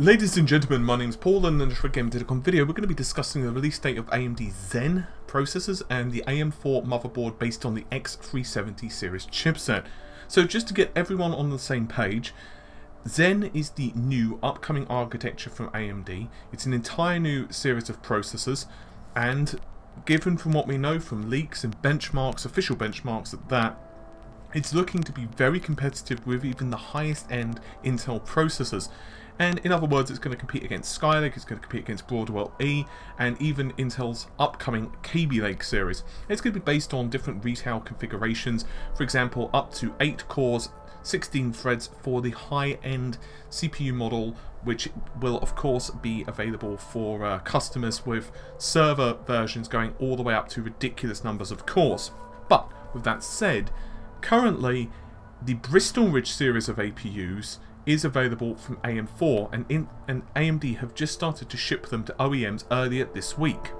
Ladies and gentlemen, my name is Paul and in this Game Didacon video we're going to be discussing the release date of AMD Zen processors and the AM4 motherboard based on the X370 series chipset. So just to get everyone on the same page, Zen is the new upcoming architecture from AMD. It's an entire new series of processors and given from what we know from leaks and benchmarks, official benchmarks at that, it's looking to be very competitive with even the highest end Intel processors. And in other words, it's going to compete against Skylake, it's going to compete against Broadwell E, and even Intel's upcoming Kaby Lake series. It's going to be based on different retail configurations, for example, up to 8 cores, 16 threads for the high-end CPU model, which will of course be available for uh, customers with server versions going all the way up to ridiculous numbers of cores. But with that said, currently the Bristol Ridge series of APUs is available from AM4 and, in, and AMD have just started to ship them to OEMs earlier this week.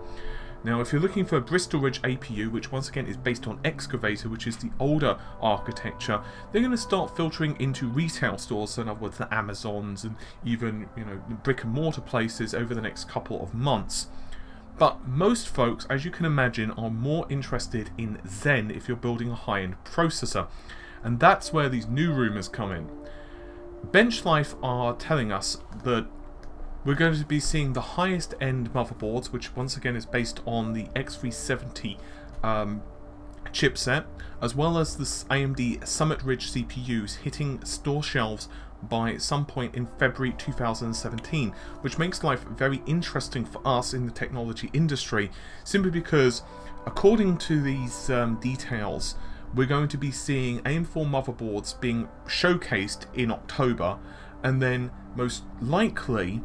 Now if you're looking for a Bristol Ridge APU, which once again is based on Excavator, which is the older architecture, they're going to start filtering into retail stores, so in other words the Amazons and even you know brick and mortar places over the next couple of months. But most folks, as you can imagine, are more interested in Zen if you're building a high-end processor. And that's where these new rumours come in. Benchlife are telling us that we're going to be seeing the highest end motherboards, which once again is based on the X370 um, chipset, as well as the AMD Summit Ridge CPUs hitting store shelves by some point in February 2017, which makes life very interesting for us in the technology industry, simply because, according to these um, details, we're going to be seeing AM4 motherboards being showcased in October, and then most likely,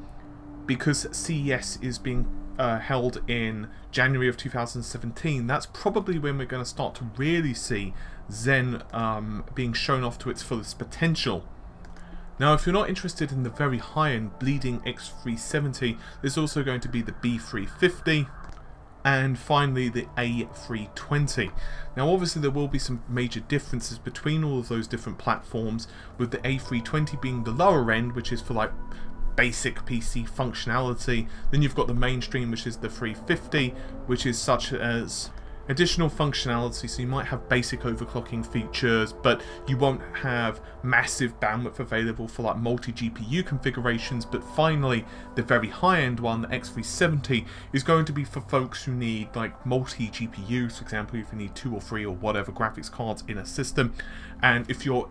because CES is being uh, held in January of 2017, that's probably when we're going to start to really see Zen um, being shown off to its fullest potential. Now, if you're not interested in the very high-end bleeding X370, there's also going to be the B350, and finally the A320. Now obviously there will be some major differences between all of those different platforms with the A320 being the lower end which is for like basic PC functionality then you've got the mainstream which is the 350 which is such as additional functionality so you might have basic overclocking features but you won't have massive bandwidth available for like multi-GPU configurations. But finally the very high-end one the X370 is going to be for folks who need like multi-GPUs for example if you need two or three or whatever graphics cards in a system. And if you're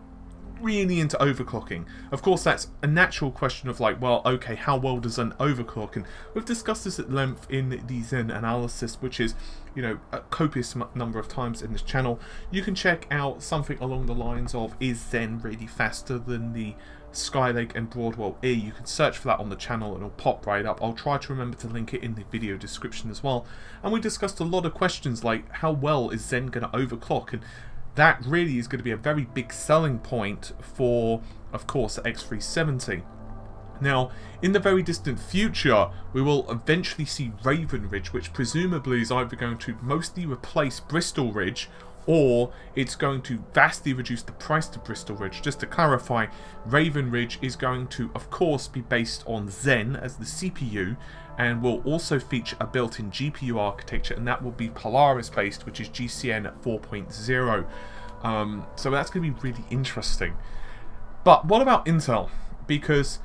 really into overclocking. Of course, that's a natural question of like, well, okay, how well does an overclock? And we've discussed this at length in the Zen analysis, which is, you know, a copious number of times in this channel. You can check out something along the lines of, is Zen really faster than the Skylake and Broadwell E. You can search for that on the channel and it'll pop right up. I'll try to remember to link it in the video description as well. And we discussed a lot of questions like how well is Zen going to overclock and that really is going to be a very big selling point for, of course, the X370. Now, in the very distant future, we will eventually see Raven Ridge, which presumably is either going to mostly replace Bristol Ridge or it's going to vastly reduce the price to Bristol Ridge. Just to clarify, Raven Ridge is going to, of course, be based on Zen as the CPU, and will also feature a built-in GPU architecture, and that will be Polaris-based, which is GCN 4.0. Um, so that's going to be really interesting. But what about Intel? Because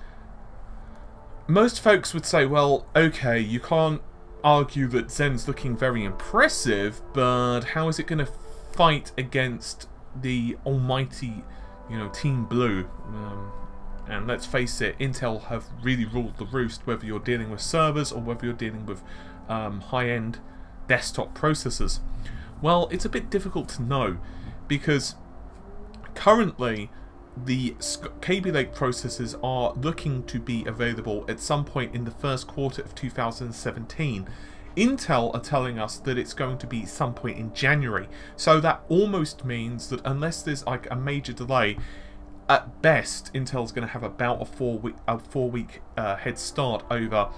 most folks would say, well, okay, you can't argue that Zen's looking very impressive, but how is it going to fight against the almighty, you know, Team Blue. Um, and let's face it, Intel have really ruled the roost whether you're dealing with servers or whether you're dealing with um, high-end desktop processors. Well, it's a bit difficult to know because currently the Kaby Lake processors are looking to be available at some point in the first quarter of 2017 Intel are telling us that it's going to be some point in January. So that almost means that unless there's like a major delay, at best Intel's going to have about a four week a four week uh, head start over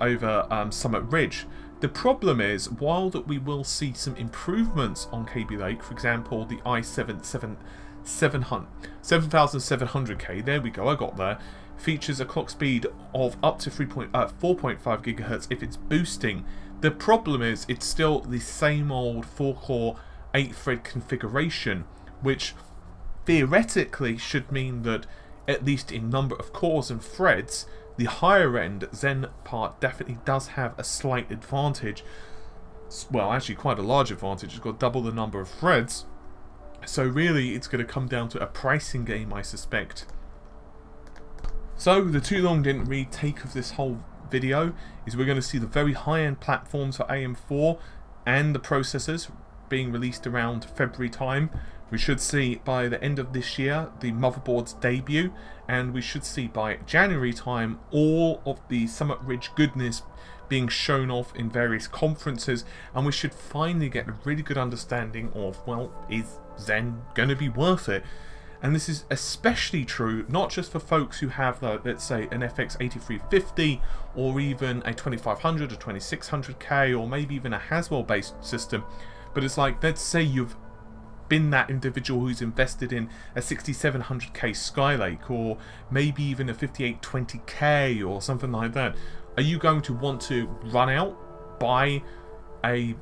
over um, Summit Ridge. The problem is, while that we will see some improvements on Kaby Lake, for example, the i7 7700K. There we go, I got there. Features a clock speed of up to 3 point, uh, 4.5 gigahertz if it's boosting. The problem is it's still the same old 4-core, 8-thread configuration, which theoretically should mean that at least in number of cores and threads, the higher end Zen part definitely does have a slight advantage. Well, actually quite a large advantage. It's got double the number of threads. So really, it's going to come down to a pricing game, I suspect. So, the too long didn't read take of this whole video is we're going to see the very high-end platforms for AM4 and the processors being released around February time. We should see by the end of this year the motherboard's debut and we should see by January time all of the Summit Ridge goodness being shown off in various conferences and we should finally get a really good understanding of, well, is Zen going to be worth it? And this is especially true not just for folks who have, the, let's say, an FX 8350 or even a 2500 or 2600K or maybe even a Haswell based system, but it's like, let's say you've been that individual who's invested in a 6700K Skylake or maybe even a 5820K or something like that. Are you going to want to run out, buy a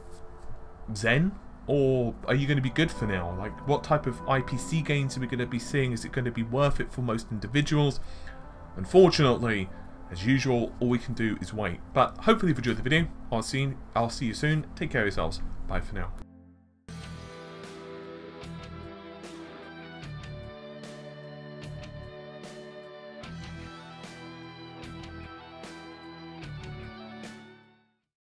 Zen or are you going to be good for now? Like, what type of IPC gains are we going to be seeing? Is it going to be worth it for most individuals? Unfortunately, as usual, all we can do is wait. But hopefully you've enjoyed the video. I'll see, I'll see you soon. Take care of yourselves. Bye for now.